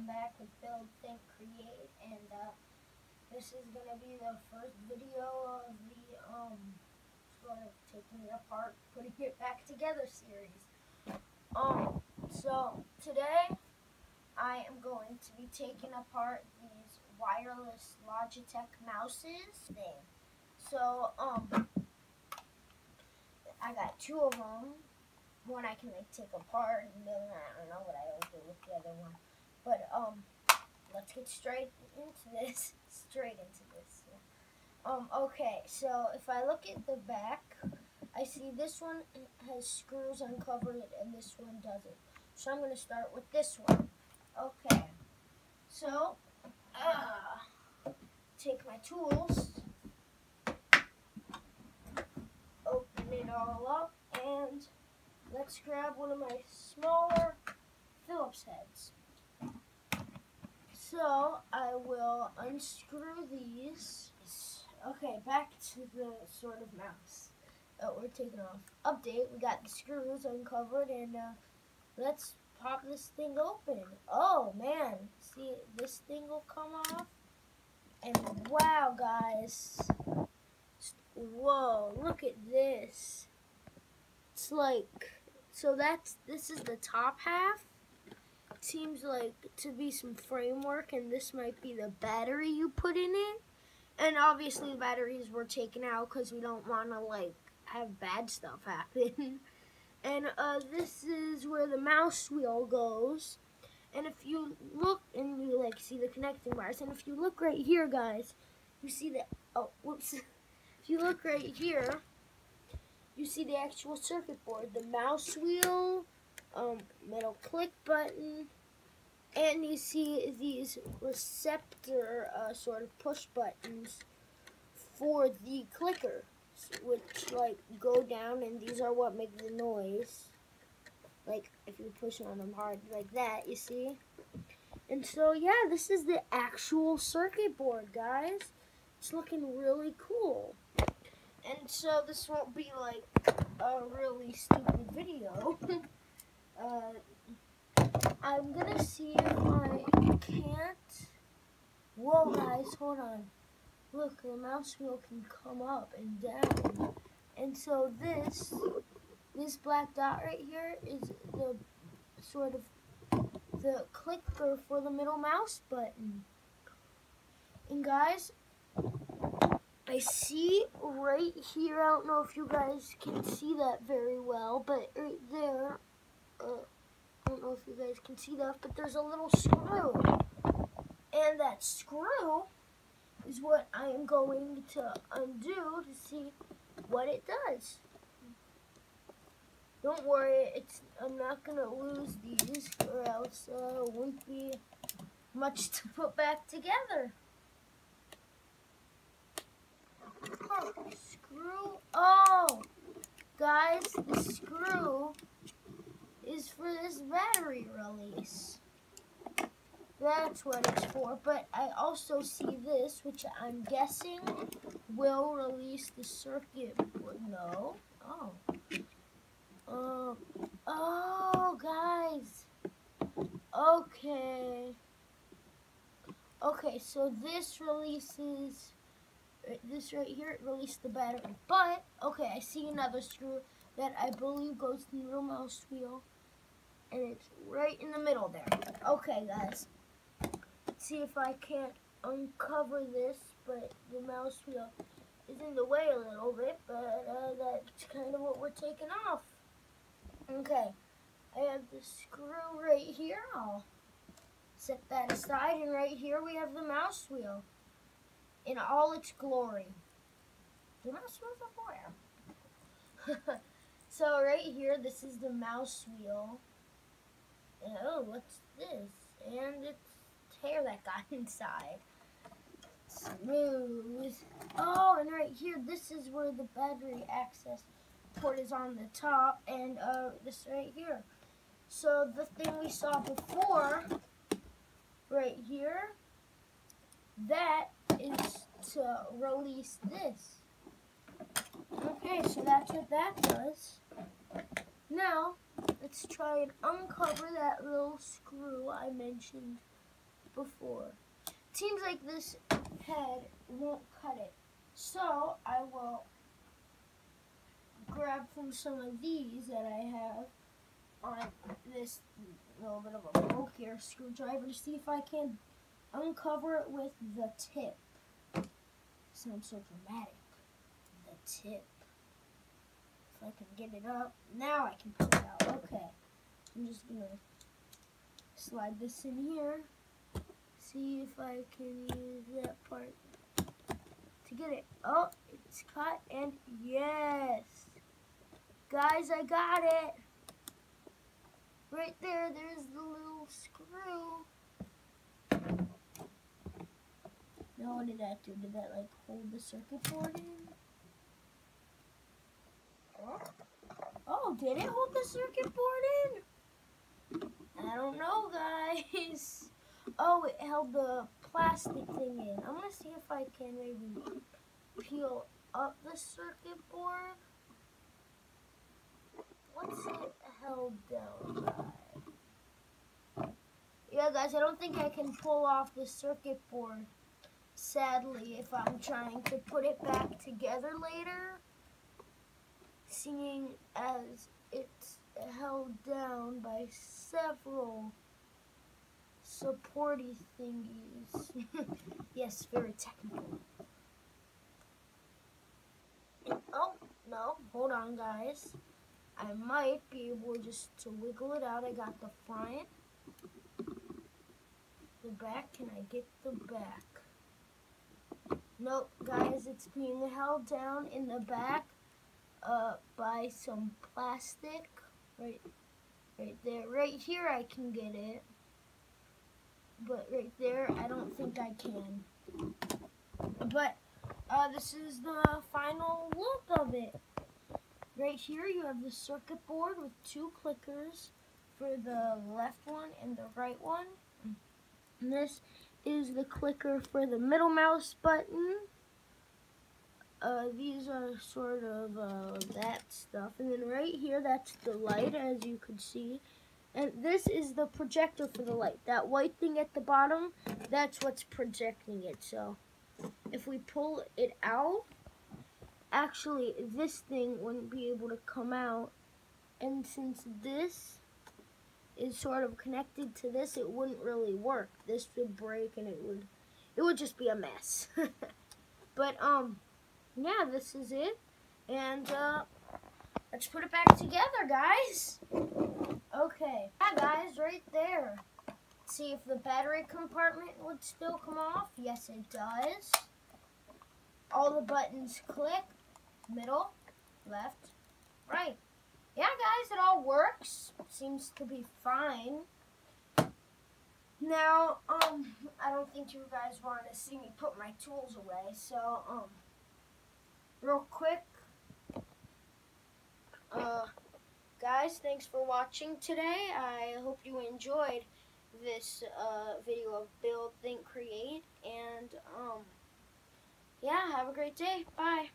I'm back with Build, Think, Create, and uh, this is going to be the first video of the um, sort of taking it apart, putting it back together series. Um, so today I am going to be taking apart these wireless Logitech mouses thing. So, um, I got two of them one I can like take apart and then I don't know what I will do with the other one. But um let's get straight into this. straight into this. Yeah. Um okay, so if I look at the back, I see this one has screws uncovered and this one doesn't. So I'm gonna start with this one. Okay. So uh, take my tools, open it all up and let's grab one of my smaller Phillips heads. So I will unscrew these. Okay, back to the sort of mouse that we're taking off. Update, we got the screws uncovered and uh, let's pop this thing open. Oh man, see this thing will come off. And wow guys, whoa, look at this. It's like so that's this is the top half. Seems like to be some framework, and this might be the battery you put in it. And obviously the batteries were taken out because we don't want to like have bad stuff happen. and uh, this is where the mouse wheel goes. And if you look and you like see the connecting wires, and if you look right here, guys, you see that. Oh, whoops. if you look right here, you see the actual circuit board, the mouse wheel, um, metal click button, and you see these receptor uh, sort of push buttons for the clicker, which like go down, and these are what make the noise. Like if you push on them hard like that, you see. And so yeah, this is the actual circuit board, guys. It's looking really cool. And so this won't be like a really stupid video. uh, I'm gonna see if I can't. Whoa, guys, hold on. Look, the mouse wheel can come up and down. And so this, this black dot right here is the sort of the clicker for the middle mouse button. And guys, I see right here, I don't know if you guys can see that very well, but right there, uh, I don't know if you guys can see that, but there's a little screw. And that screw is what I am going to undo to see what it does. Don't worry, it's I'm not going to lose these or else uh, it won't be much to put back together. screw. Oh, guys, the screw is for this battery release. That's what it's for. But I also see this, which I'm guessing will release the circuit. No. Oh. Oh. Oh, guys. Okay. Okay, so this releases this right here, it released the battery. But, okay, I see another screw that I believe goes to the real mouse wheel. And it's right in the middle there. Okay, guys. Let's see if I can't uncover this, but the mouse wheel is in the way a little bit, but uh, that's kind of what we're taking off. Okay, I have the screw right here. I'll set that aside, and right here we have the mouse wheel in all its glory. Do not smell the fire. so right here, this is the mouse wheel. Oh, what's this? And it's hair that got inside. Smooth. Oh, and right here, this is where the battery access port is on the top, and uh, this right here. So the thing we saw before, right here, that is to release this. Okay, so that's what that does. Now, let's try and uncover that little screw I mentioned before. Seems like this head won't cut it. So I will grab from some of these that I have on this little bit of a bulkier screwdriver to see if I can uncover it with the tip. Sounds so dramatic. The tip. If I can get it up, now I can pull it out. Okay. I'm just gonna slide this in here. See if I can use that part to get it. Oh, it's cut and yes. Guys, I got it. Right there, there's the little screw. Now what did that do? Did that like hold the circuit board in? Oh, did it hold the circuit board in? I don't know, guys. Oh, it held the plastic thing in. I'm gonna see if I can maybe peel up the circuit board. What's it held down by? Yeah, guys, I don't think I can pull off the circuit board, sadly, if I'm trying to put it back together later. Seeing as it's held down by several supporty thingies. yes, very technical. Oh, no, hold on, guys. I might be able just to wiggle it out. I got the front, the back. Can I get the back? Nope, guys, it's being held down in the back uh, by some plastic. Right, right there. Right here, I can get it. But right there, I don't think I can. But uh, this is the final look of it. Right here you have the circuit board with two clickers for the left one and the right one. And this is the clicker for the middle mouse button. Uh, these are sort of uh, that stuff. And then right here, that's the light, as you can see. And this is the projector for the light. That white thing at the bottom, that's what's projecting it. So if we pull it out, actually this thing wouldn't be able to come out and since this is sort of connected to this it wouldn't really work this would break and it would it would just be a mess but um yeah this is it. And uh let's put it back together guys. Okay. Yeah guys right there. See if the battery compartment would still come off. Yes it does. All the buttons click. Middle, left, right. Yeah, guys, it all works. Seems to be fine. Now, um, I don't think you guys want to see me put my tools away, so, um, real quick, uh, guys, thanks for watching today. I hope you enjoyed this, uh, video of Build, Think, Create, and, um, yeah, have a great day. Bye.